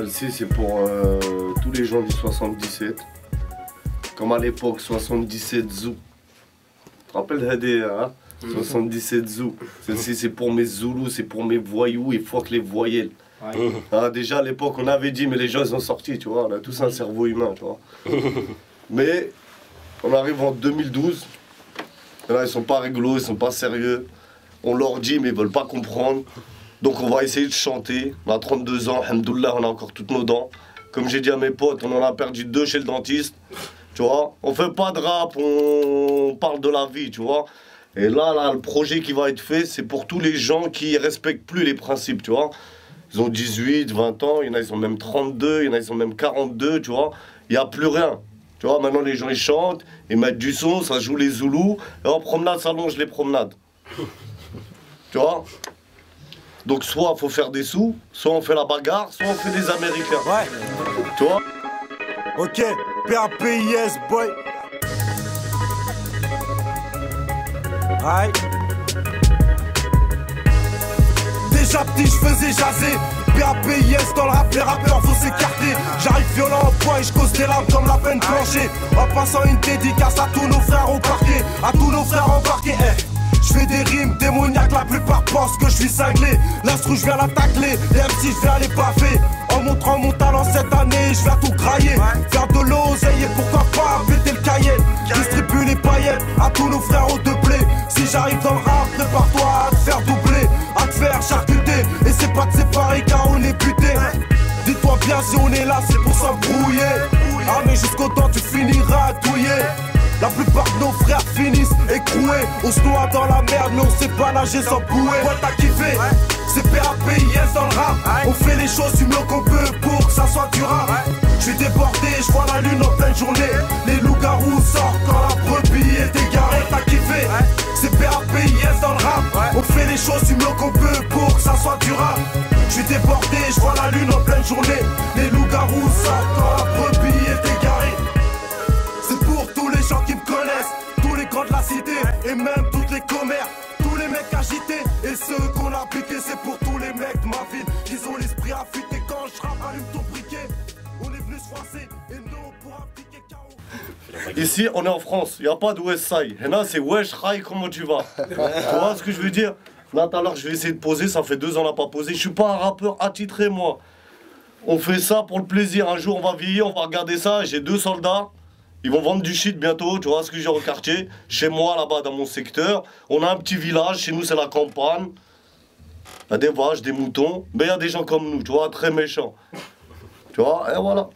Celle-ci, c'est pour euh, tous les gens du 77. Comme à l'époque, 77 Zou. Tu te rappelles Hadé, hein? 77 Zou. Celle-ci, c'est pour mes Zoulous, c'est pour mes voyous, il faut que les voyelles. Ah, déjà à l'époque, on avait dit, mais les gens ils ont sorti, tu vois. On a tous un cerveau humain, tu vois. mais on arrive en 2012. Et là, ils sont pas rigolos, ils sont pas sérieux. On leur dit, mais ils veulent pas comprendre. Donc on va essayer de chanter. On a 32 ans, alhamdoulilah, on a encore toutes nos dents. Comme j'ai dit à mes potes, on en a perdu deux chez le dentiste. Tu vois, on fait pas de rap, on parle de la vie, tu vois. Et là, le projet qui va être fait, c'est pour tous les gens qui respectent plus les principes, tu vois. Ils ont 18, 20 ans, il y en a, ils ont même 32, il y en a, ils ont même 42, tu vois. Il n'y a plus rien. Tu vois, maintenant les gens ils chantent, ils mettent du son, ça joue les Zoulous, et en promenade, ça longe les promenades. tu vois? Donc soit faut faire des sous, soit on fait la bagarre, soit on fait des Américains. Ouais. Tu vois Ok, PAPIS, boy. Aïe. Déjà petit, je faisais jaser. PAPIS dans le rap, les rappeurs faut s'écarter. J'arrive violent en point et je cause des larmes comme la peine planchée. En passant une dédicace à tous nos frères embarqués, à tous nos frères embarqués. Eh. Je fais des rimes démoniaques, la plupart pensent que je suis cinglé. L'instru, je viens la tacler, les MC, je viens les baffer. En montrant mon talent cette année, je viens tout grailler. Faire de l'oseille et pourquoi pas péter le cahier. Distribue les paillettes à tous nos frères au deux blés. Si j'arrive dans le rap, prépare-toi à te faire doubler, à te faire charcuter. Et c'est pas de séparer car on est buté. Dis-toi bien si on est là, c'est pour s'embrouiller. Ah mais jusqu'au temps tu finiras douiller. La plupart de nos frères finissent écroués. On se noie dans la merde, mais on sait pas nager sans bouer. Ouais, t'as kiffé, c'est PAPIS dans le rap. On fait les choses du mieux qu'on peut pour que ça soit durable. Je suis débordé, je vois la lune en pleine journée. Les loups-garous sortent quand la brebis est égarée. T'as kiffé, c'est PAPIS dans le rap. On fait les choses du mieux qu'on peut pour que ça soit durable. Je suis débordé, je vois la lune en pleine journée. Les loups-garous sortent quand la brebis grands de la cité, et même toutes les commères, tous les mecs agités, et ceux qu'on a piqué, c'est pour tous les mecs de ma ville, qui ont l'esprit affûté quand je rappe, allume ton briquet. On est venu se froisser, et non pour appliquer KO. Ici, on est en France, il n'y a pas de West Side. Et là, c'est Wesh Rai, comment tu vas? Tu vois ce que je veux dire? Là, tout à l'heure, je vais essayer de poser, ça fait deux ans qu'on n'a pas posé. Je suis pas un rappeur attitré, moi. On fait ça pour le plaisir. Un jour, on va vieillir, on va regarder ça. J'ai deux soldats. Ils vont vendre du shit bientôt, tu vois ce que j'ai au quartier. Chez moi, là-bas, dans mon secteur. On a un petit village, chez nous, c'est la campagne. Il y a des vaches, des moutons. Mais il y a des gens comme nous, tu vois, très méchants. Tu vois, et voilà.